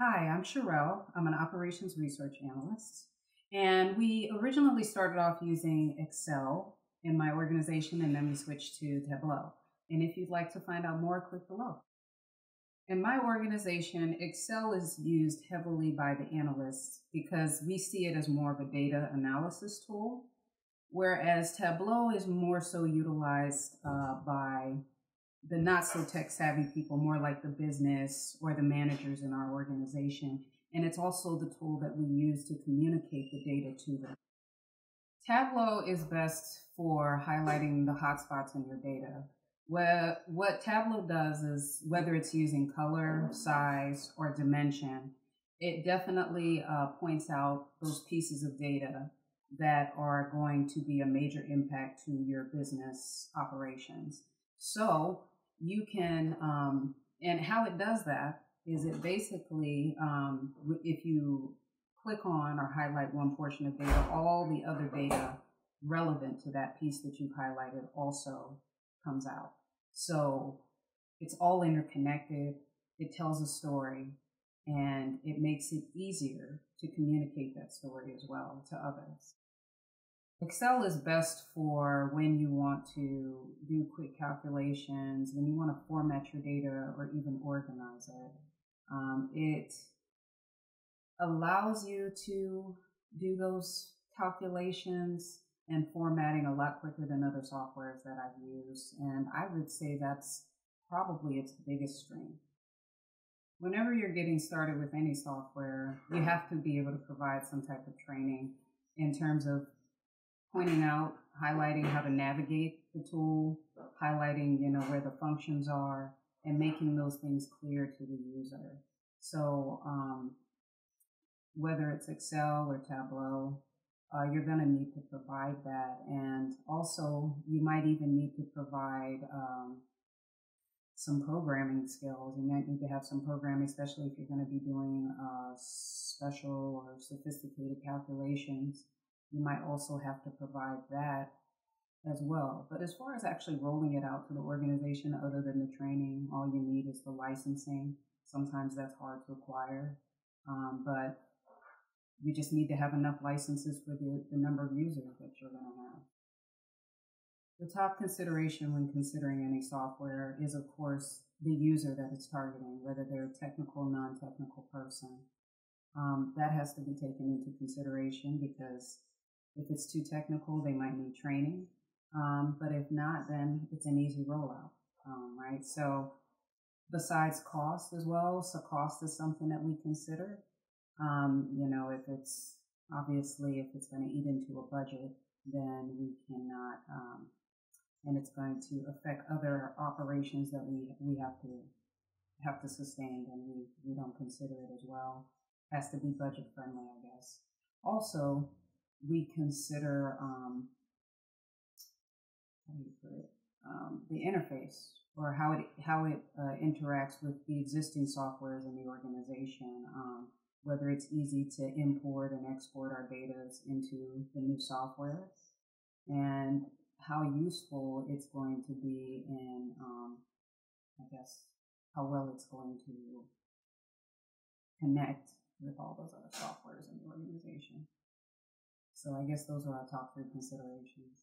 Hi, I'm Sherelle. I'm an operations research analyst. And we originally started off using Excel in my organization, and then we switched to Tableau. And if you'd like to find out more, click below. In my organization, Excel is used heavily by the analysts because we see it as more of a data analysis tool, whereas Tableau is more so utilized uh, by the not so tech savvy people, more like the business or the managers in our organization. And it's also the tool that we use to communicate the data to them. Tableau is best for highlighting the hotspots in your data. Well, what Tableau does is whether it's using color, size, or dimension, it definitely uh, points out those pieces of data that are going to be a major impact to your business operations. So you can, um, and how it does that is it basically, um, if you click on or highlight one portion of data, all the other data relevant to that piece that you've highlighted also comes out. So it's all interconnected. It tells a story and it makes it easier to communicate that story as well to others. Excel is best for when you want to do quick calculations, when you want to format your data or even organize it. Um, it allows you to do those calculations and formatting a lot quicker than other softwares that I've used. And I would say that's probably its biggest strength. Whenever you're getting started with any software, you have to be able to provide some type of training in terms of pointing out, highlighting how to navigate the tool, highlighting, you know, where the functions are, and making those things clear to the user. So um, whether it's Excel or Tableau, uh, you're going to need to provide that. And also, you might even need to provide um, some programming skills. You might need to have some programming, especially if you're going to be doing uh, special or sophisticated calculations. You might also have to provide that as well. But as far as actually rolling it out to the organization, other than the training, all you need is the licensing. Sometimes that's hard to acquire, um, but you just need to have enough licenses for the, the number of users that you're going to have. The top consideration when considering any software is, of course, the user that it's targeting, whether they're a technical, non-technical person. Um, that has to be taken into consideration because if it's too technical, they might need training. Um, but if not, then it's an easy rollout, um, right? So besides cost as well, so cost is something that we consider. Um, you know, if it's obviously if it's going to eat into a budget, then we cannot, um, and it's going to affect other operations that we we have to have to sustain, and we we don't consider it as well. Has to be budget friendly, I guess. Also, we consider um, how do you put it um, the interface or how it how it uh, interacts with the existing softwares in the organization. Um, whether it's easy to import and export our data into the new software, and how useful it's going to be in, um, I guess, how well it's going to connect with all those other softwares in the organization. So I guess those are our top three considerations.